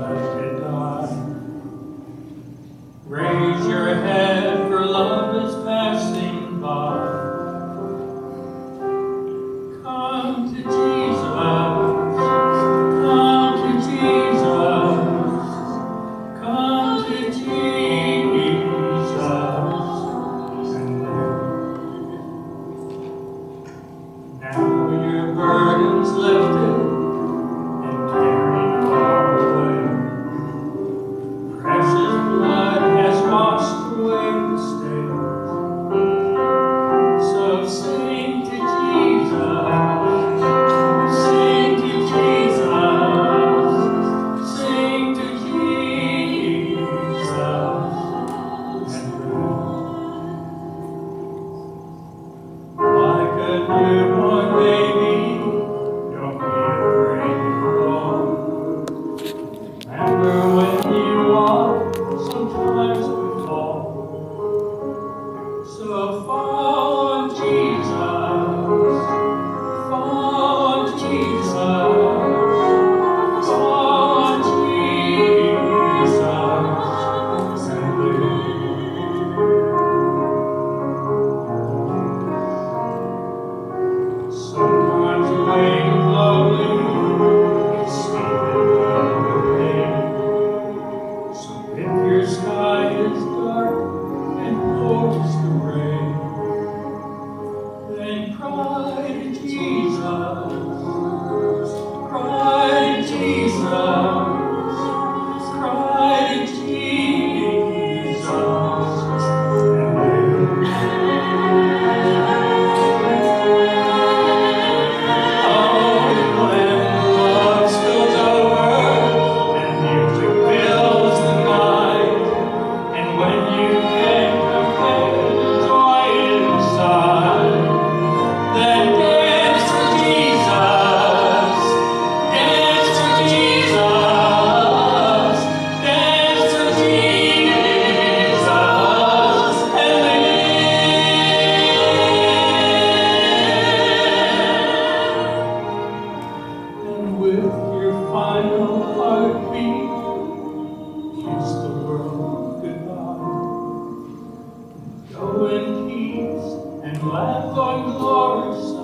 Amen. Amen. with your final heartbeat. Kiss the world goodbye. Go in peace and let on glory.